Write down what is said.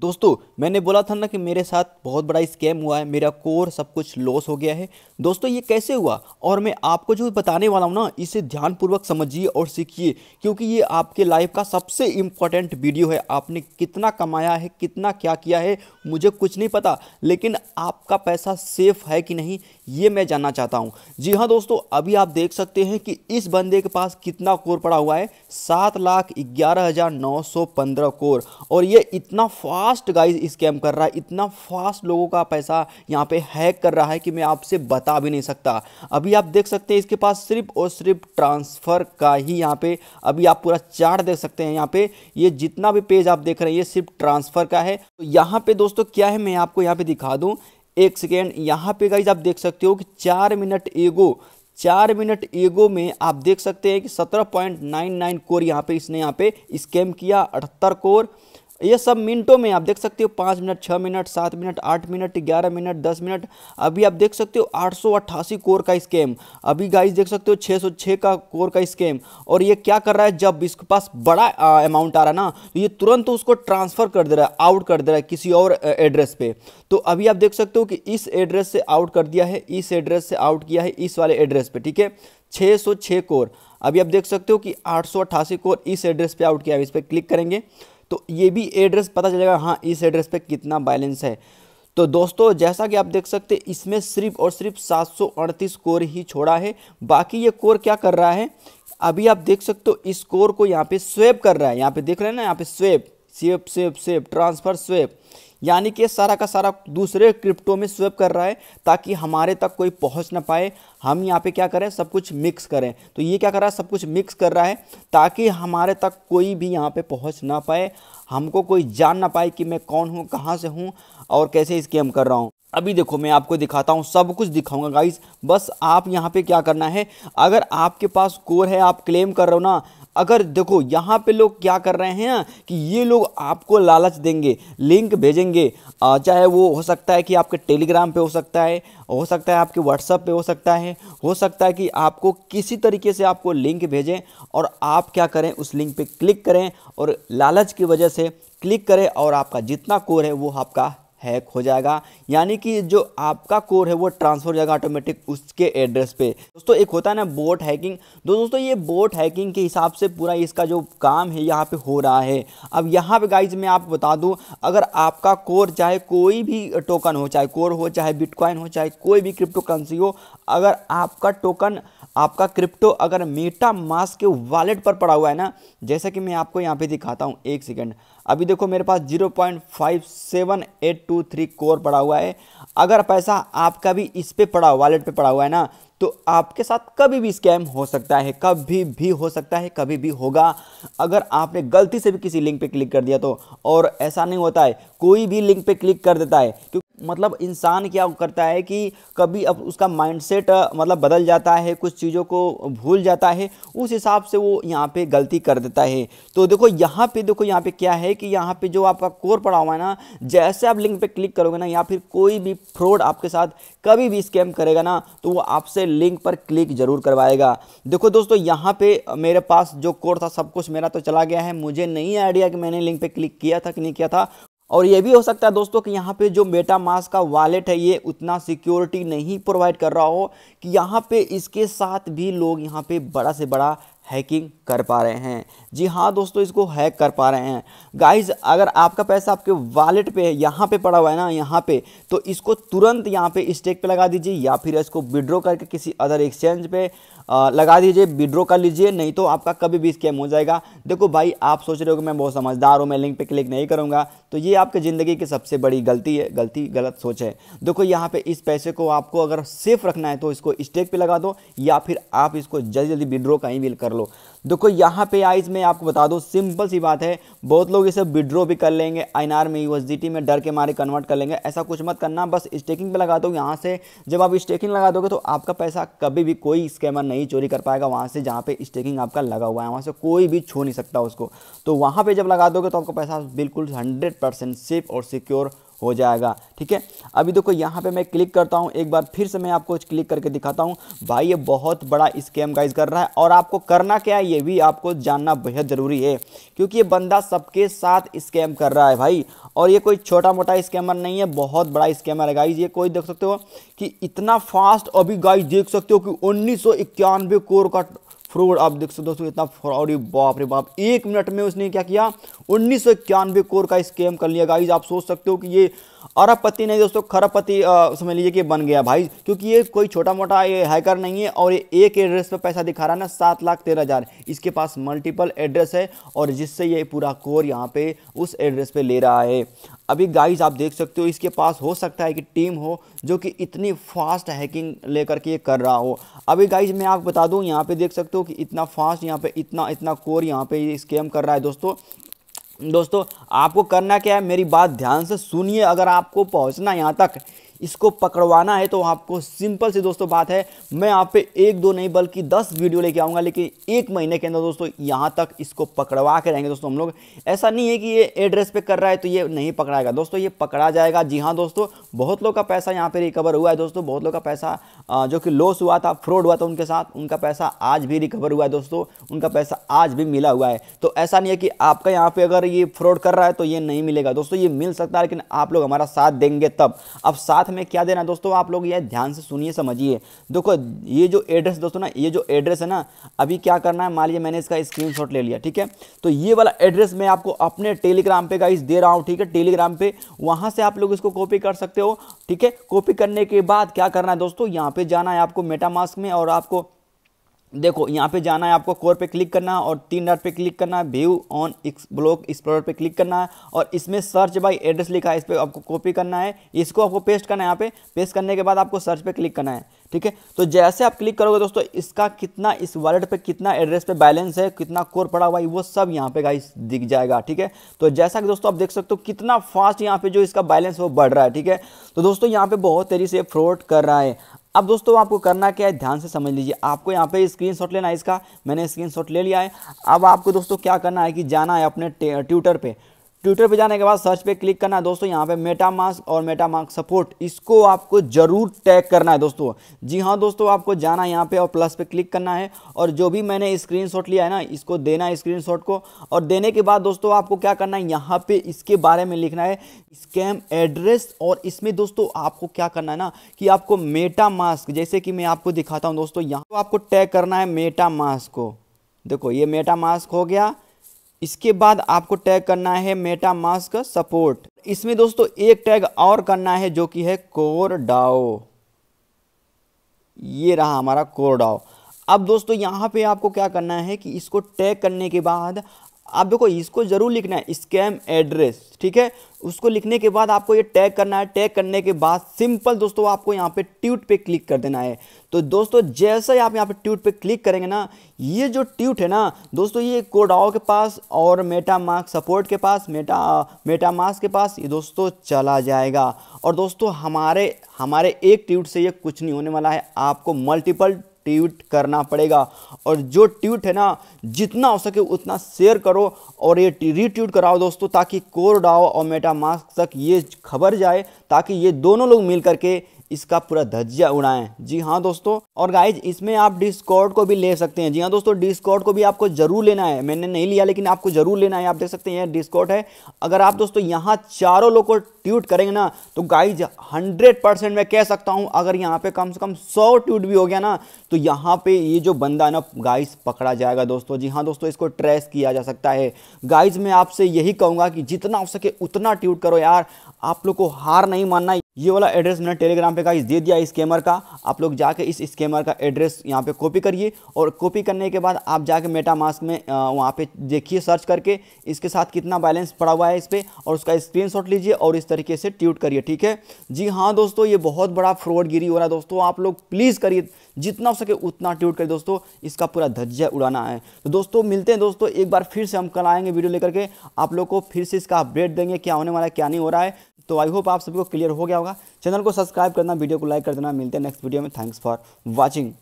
दोस्तों, मैंने बोला था ना कि मेरे साथ बहुत बड़ा स्कैम हुआ है, मेरा कोर सब कुछ लॉस हो गया है। दोस्तों, ये कैसे हुआ? और मैं आपको जो बताने वाला हूँ ना, इसे ध्यानपूर्वक समझिए और सीखिए, क्योंकि ये आपके लाइफ का सबसे इम्पोर्टेंट वीडियो है। आपने कितना कमाया है, कितना क्या किया है, मुझे कुछ नहीं पता, लेकिन आपका पैसा सेफ़ है कि नहीं? ये मैं जानना चाहता हूँ। जी हाँ दोस्तों, अभी आप देख सकते हैं कि इस बंदे के पास कितना कोर पड़ा हुआ है। सात लाख ग्यारह हज़ार नौ सौ पंद्रह कोर। और ये इतना फास्ट गाइज़ स्कैम कर रहा है, इतना फास्ट लोगों का पैसा यहाँ पे हैक कर रहा है कि मैं आपसे बता भी नहीं सकता। अभी आप देख सकते हैं इसके पास सिर्फ़ और सिर्फ़ ट्रांसफ़र का ही यहाँ पे अभी आप पूरा चार्ट देख सकते हैं। यहाँ पे ये जितना भी पेज आप देख रहे हैं, ये सिर्फ़ ट्रांसफ़र का है। तो यहाँ पे दोस्तों, क्या है? मैं आपको यहाँ पे दिखा दूँ। एक सेकेंड, यहाँ पे गाइज़ आप देख सकते हो कि चार मिनट एगो चार मिनट एगो में आप देख सकते हैं कि सत्रह पॉइंट नाइन नाइन कोर यहाँ पे इसने यहाँ पे स्कैम किया, अठहत्तर कोर। ये सब मिनटों में आप देख सकते हो, पाँच मिनट छः मिनट, सात मिनट, आठ मिनट, ग्यारह मिनट, दस मिनट। अभी आप देख सकते हो, आठ सौ अट्ठासी कोर का स्कैम। अभी गाइस देख सकते हो छः सौ छः का कोर का स्कैम। और ये क्या कर रहा है, जब इसके पास बड़ा अमाउंट आ रहा है ना तो ये तुरंत उसको ट्रांसफ़र कर दे रहा है आउट कर दे रहा है किसी और एड्रेस पे। तो अभी आप देख सकते हो कि इस एड्रेस से आउट कर दिया है, इस एड्रेस से आउट किया है, इस वाले एड्रेस पर ठीक है? छः सौ छः कोर। अभी आप देख सकते हो कि आठ सौ अट्ठासी कोर इस एड्रेस पे आउट किया है, इस पर क्लिक करेंगे। तो ये भी एड्रेस पता चलेगा हाँ इस एड्रेस पे कितना बैलेंस है। तो दोस्तों, जैसा कि आप देख सकते हैं, इसमें सिर्फ़ और सिर्फ़ सात सौ अड़तीस कोर ही छोड़ा है। बाकी ये कोर क्या कर रहा है? अभी आप देख सकते हो, इस कोर को यहाँ पे स्वेप कर रहा है। यहाँ पे देख रहे हैं ना, यहाँ पे swap swap swap swap transfer swap यानी कि सारा का सारा दूसरे क्रिप्टो में स्वेप कर रहा है ताकि हमारे तक कोई पहुँच ना पाए। हम यहाँ पे क्या करें? सब कुछ मिक्स करें। तो ये क्या कर रहा है? सब कुछ मिक्स कर रहा है ताकि हमारे तक कोई भी यहाँ पे पहुँच ना पाए। हमको कोई जान ना पाए कि मैं कौन हूँ, कहाँ से हूँ और कैसे स्कैम कर रहा हूँ। अभी देखो, मैं आपको दिखाता हूँ, सब कुछ दिखाऊँगा गाइस बस आप यहाँ पे क्या करना है? अगर आपके पास कोर है, आप क्लेम कर रहे हो ना अगर देखो यहाँ पे लोग क्या कर रहे हैं कि ये लोग आपको लालच देंगे लिंक भेजेंगे। चाहे वो हो सकता है कि आपके टेलीग्राम पे हो सकता है, हो सकता है आपके व्हाट्सअप पे हो सकता है, हो सकता है कि आपको किसी तरीके से आपको लिंक भेजें और आप क्या करें, उस लिंक पे क्लिक करें और लालच की वजह से क्लिक करें और आपका जितना कोर है वो आपका हैक हो जाएगा। यानी कि जो आपका कोर है वो ट्रांसफ़र हो जाएगा ऑटोमेटिक उसके एड्रेस पे। दोस्तों, एक होता है ना बोट हैकिंग। दोस्तों, ये बोट हैकिंग के हिसाब से पूरा इसका जो काम है यहाँ पे हो रहा है। अब यहाँ पे गाइज़ मैं आपको बता दूँ, अगर आपका कोर चाहे कोई भी टोकन हो, चाहे कोर हो, चाहे बिटकॉइन हो, चाहे कोई भी क्रिप्टो करेंसी हो, अगर आपका टोकन आपका क्रिप्टो अगर मेटा मास के वॉलेट पर पड़ा हुआ है ना, जैसा कि मैं आपको यहाँ पे दिखाता हूँ, एक सेकेंड अभी देखो मेरे पास zero point five seven eight two three core पड़ा हुआ है। अगर पैसा आपका भी इस पर पड़ा वॉलेट पे पड़ा हुआ है ना तो आपके साथ कभी भी स्कैम हो सकता है, कभी भी हो सकता है, कभी भी होगा। अगर आपने गलती से भी किसी लिंक पे क्लिक कर दिया तो और ऐसा नहीं होता है, कोई भी लिंक पे क्लिक कर देता है क्योंकि मतलब इंसान क्या करता है कि कभी अब उसका माइंडसेट मतलब बदल जाता है, कुछ चीज़ों को भूल जाता है, उस हिसाब से वो यहाँ पे गलती कर देता है। तो देखो यहाँ पे, देखो यहाँ पे क्या है कि यहाँ पे जो आपका कोर पड़ा हुआ है ना, जैसे आप लिंक पे क्लिक करोगे ना, या फिर कोई भी फ्रॉड आपके साथ कभी भी स्कैम करेगा ना तो वो आपसे लिंक पर क्लिक ज़रूर करवाएगा। देखो दोस्तों, यहाँ पे मेरे पास जो कोड था, सब कुछ मेरा तो चला गया है। मुझे नहीं आइडिया कि मैंने लिंक पे क्लिक किया था कि नहीं किया था। और ये भी हो सकता है दोस्तों कि यहाँ पे जो मेटा मास का वॉलेट है, ये उतना सिक्योरिटी नहीं प्रोवाइड कर रहा हो कि यहाँ पे इसके साथ भी लोग यहाँ पे बड़ा से बड़ा हैकिंग कर पा रहे हैं। जी हाँ दोस्तों, इसको हैक कर पा रहे हैं। गाइज़ अगर आपका पैसा आपके वॉलेट पे है यहाँ पे पड़ा हुआ है ना, यहाँ पे तो इसको तुरंत यहाँ पे स्टेक पे लगा दीजिए या फिर इसको विड्रॉ करके किसी अदर एक्सचेंज पे लगा दीजिए विड्रॉ कर लीजिए, नहीं तो आपका कभी भी स्कैम हो जाएगा। देखो भाई, आप सोच रहे हो कि मैं बहुत समझदार हूँ, मैं लिंक पे क्लिक नहीं करूँगा तो ये आपकी ज़िंदगी की सबसे बड़ी गलती है, गलती, गलत सोच है। देखो, यहाँ पे इस पैसे को आपको अगर सेफ़ रखना है तो इसको स्टेक पे लगा दो या फिर आप इसको जल्दी जल्दी विड्रॉ कहीं भी कर लो। देखो, यहाँ पे आइज़ मैं आपको बता दूँ, सिंपल सी बात है, बहुत लोग इसे विड्रॉ भी कर लेंगे आई में यू में, डर के मारे कन्वर्ट कर लेंगे, ऐसा कुछ मत करना, बस स्टेकिंग पे लगा दो, यहाँ से जब आप स्टेकिंग लगा दोगे तो आपका पैसा कभी भी कोई स्कैमर नहीं चोरी कर पाएगा, वहाँ से जहाँ पे स्टेकिंग आपका लगा हुआ है, वहाँ से कोई भी छू नहीं सकता उसको। तो वहाँ पर जब लगा दोगे तो आपका पैसा बिल्कुल हंड्रेड सेफ़ और सिक्योर हो जाएगा। ठीक है? अभी देखो, यहाँ पे मैं क्लिक करता हूँ। एक बार फिर से मैं आपको क्लिक करके दिखाता हूँ। भाई, ये बहुत बड़ा स्कैम गाइज़ कर रहा है। और आपको करना क्या है, ये भी आपको जानना बेहद ज़रूरी है। क्योंकि ये बंदा सबके साथ स्कैम कर रहा है भाई। और ये कोई छोटा मोटा स्कैमर नहीं है, बहुत बड़ा स्कैमर है। गाइज़ ये कोई देख सकते हो कि इतना फास्ट अभी गाइज़ देख सकते हो कि उन्नीस सौ इक्यानवे कोर का फ्रॉड आप देख सकते दोस्तों, इतना फ्रॉड बाप रे बाप, एक मिनट में उसने क्या किया? उन्नीस सौ इक्यानवे कोर का स्कैम कर लिया। गाइज़ आप सोच सकते हो कि ये अरबपति नहीं दोस्तों, खरबपति समझ लीजिए कि बन गया भाई, क्योंकि ये कोई छोटा मोटा ये हैकर नहीं है और ये एक एड्रेस पे पैसा दिखा रहा है ना, सात लाख तेरह हज़ार। इसके पास मल्टीपल एड्रेस है और जिससे ये पूरा कोर यहाँ पे उस एड्रेस पे ले रहा है। अभी गाइस आप देख सकते हो, इसके पास हो सकता है कि टीम हो जो कि इतनी फास्ट हैकिंग लेकर के ये कर रहा हो। अभी गाइज़ मैं आपको बता दूँ, यहाँ पे देख सकते हो कि इतना फास्ट यहाँ पे इतना इतना कोर यहाँ पे स्कैम कर रहा है दोस्तों। दोस्तों, आपको करना क्या है, मेरी बात ध्यान से सुनिए, अगर आपको पहुँचना यहाँ तक इसको पकड़वाना है तो आपको सिंपल सी दोस्तों बात है, मैं यहाँ पे एक दो नहीं बल्कि दस वीडियो लेके आऊँगा, लेकिन एक महीने के अंदर दोस्तों यहाँ तक इसको पकड़वा के रहेंगे दोस्तों हम लोग। ऐसा नहीं है कि ये एड्रेस पे कर रहा है तो ये नहीं पकड़ाएगा। दोस्तों ये पकड़ा जाएगा। जी हाँ दोस्तों, बहुत लोग का पैसा यहाँ पे रिकवर हुआ है दोस्तों, बहुत लोग का पैसा जो कि लॉस हुआ था फ्रॉड हुआ था उनके साथ, उनका पैसा आज भी रिकवर हुआ है दोस्तों, उनका पैसा आज भी मिला हुआ है। तो ऐसा नहीं है कि आपका यहाँ पे अगर ये फ्रॉड कर रहा है तो ये नहीं मिलेगा। दोस्तों ये मिल सकता है, लेकिन आप लोग हमारा साथ देंगे तब। अब साथ में क्या देना दोस्तों, आप लोग ये ध्यान से सुनिए, समझिए। देखो, ये जो एड्रेस दोस्तों ना, ये जो एड्रेस है ना, अभी क्या करना है? मान लीजिए मैंने इसका स्क्रीनशॉट ले लिया, ठीक है? तो ये वाला एड्रेस मैं आपको अपने टेलीग्राम पे गाइस दे रहा हूँ, ठीक है? टेलीग्राम पे, वहाँ से आप लोग इसको कॉपी कर सकते हो, ठीक है? कॉपी करने के बाद क्या करना है, दोस्तों? यहाँ पर जाना है आपको मेटामास्क में और आपको देखो, यहाँ पे जाना है आपको कोर पे क्लिक करना है और तीन डॉट पे क्लिक करना है व्यू ऑन ब्लॉक एक्सप्लोर पे क्लिक करना है और इसमें सर्च बाई एड्रेस लिखा है, इस पर आपको कॉपी करना है। इसको आपको पेस्ट करना है यहाँ पे। पेस्ट करने के बाद आपको सर्च पे क्लिक करना है, ठीक है? तो जैसे आप क्लिक करोगे दोस्तों, इसका कितना, इस वॉलेट पे कितना एड्रेस पे बैलेंस है, कितना कोर पड़ा हुआ है, वो सब यहाँ पे गाइस दिख जाएगा, ठीक है? तो जैसा कि दोस्तों आप देख सकते हो, कितना फास्ट यहाँ पे जो इसका बैलेंस वो बढ़ रहा है, ठीक है? तो दोस्तों, यहाँ पे बहुत तेज़ी से फ्रॉड कर रहा है। अब दोस्तों, आपको करना क्या है? ध्यान से समझ लीजिए। आपको यहाँ पे स्क्रीनशॉट लेना है इसका। मैंने स्क्रीनशॉट ले लिया है। अब आपको दोस्तों क्या करना है कि जाना है अपने ट्विटर पे। ट्विटर पे जाने के बाद सर्च पे क्लिक करना है दोस्तों, यहाँ पे मेटा मास्क और मेटा मास्क सपोर्ट इसको आपको ज़रूर टैग करना है दोस्तों। जी हाँ दोस्तों, आपको जाना है यहाँ पे और प्लस पे क्लिक करना है और जो भी मैंने स्क्रीनशॉट लिया है ना, इसको देना है स्क्रीनशॉट को और देने के बाद दोस्तों आपको क्या करना है, यहाँ पे इसके बारे में लिखना है स्कैम एड्रेस और इसमें दोस्तों आपको क्या करना है ना कि आपको मेटा मास्क जैसे कि मैं आपको दिखाता हूँ दोस्तों, यहाँ आपको टैग करना है मेटा मास्क को। देखो, ये मेटा मास्क हो गया इसके बाद आपको टैग करना है मेटा मास्क सपोर्ट इसमें दोस्तों एक टैग और करना है जो कि है कोर डाओ ये रहा हमारा कोर डाओ अब दोस्तों यहाँ पे आपको क्या करना है कि इसको टैग करने के बाद आप देखो, इसको ज़रूर लिखना है स्कैम एड्रेस ठीक है? उसको लिखने के बाद आपको ये टैग करना है। टैग करने के बाद सिंपल दोस्तों, आपको यहाँ पे ट्यूट पे क्लिक कर देना है। तो दोस्तों, जैसे ही आप यहाँ पे ट्यूट पे क्लिक करेंगे ना, ये जो ट्यूट है ना, दोस्तों, ये कोडाओ के पास और मेटा मार्क सपोर्ट के पास मेटा मेटा मास्क के पास ये दोस्तों चला जाएगा। और दोस्तों, हमारे हमारे एक ट्यूट से ये कुछ नहीं होने वाला है। आपको मल्टीपल ट्वीट करना पड़ेगा। और जो ट्वीट है ना, जितना हो सके उतना शेयर करो और ये रीट्वीट कराओ दोस्तों, ताकि कोर डाओ और मेटामास्क तक ये खबर जाए, ताकि ये दोनों लोग मिल करके इसका पूरा धज्जिया उड़ाएँ। जी हाँ दोस्तों, और गाइज़ इसमें आप डिस्कॉर्ड को भी ले सकते हैं। जी हाँ दोस्तों डिस्कॉर्ड को भी आपको ज़रूर लेना है। मैंने नहीं लिया, लेकिन आपको ज़रूर लेना है। आप देख सकते हैं डिस्कॉर्ड है। अगर आप दोस्तों यहाँ चारों लोग को ट्यूट करेंगे ना तो गाइज़ हंड्रेड परसेंट मैं कह सकता हूँ, अगर यहाँ पे कम से कम सौ ट्यूट भी हो गया ना तो यहाँ पे ये जो बंदा है ना गाइज़ पकड़ा जाएगा दोस्तों। जी हाँ दोस्तों, इसको ट्रेस किया जा सकता है। गाइज़ मैं आपसे यही कहूँगा कि जितना हो सके उतना ट्यूट करो यार। आप लोग को हार नहीं मानना। ये वाला एड्रेस मैंने टेलीग्राम पे गाइस दे दिया स्कैमर का। आप लोग जाके इस स्कैमर का एड्रेस यहाँ पे कॉपी करिए और कॉपी करने के बाद आप जाके मेटा मास्क में वहाँ पे देखिए सर्च करके इसके साथ कितना बैलेंस पड़ा हुआ है इस पर और उसका स्क्रीनशॉट लीजिए और इस तरीके से ट्यूट करिए, ठीक है? जी हाँ दोस्तों, ये बहुत बड़ा फ्रॉड गिरी हो रहा है दोस्तों। आप लोग प्लीज़ करिए, जितना हो सके उतना ट्यूट करिए दोस्तों। इसका पूरा धज्जा उड़ाना है। तो दोस्तों, मिलते हैं दोस्तों, एक बार फिर से हम कल आएँगे वीडियो लेकर के। आप लोग को फिर से इसका अपडेट देंगे, क्या होने वाला है, क्या नहीं हो रहा है। तो आई होप आप सभी को क्लियर हो गया चैनल को सब्सक्राइब करना वीडियो को लाइक कर देना। मिलते हैं नेक्स्ट वीडियो में। Thanks for watching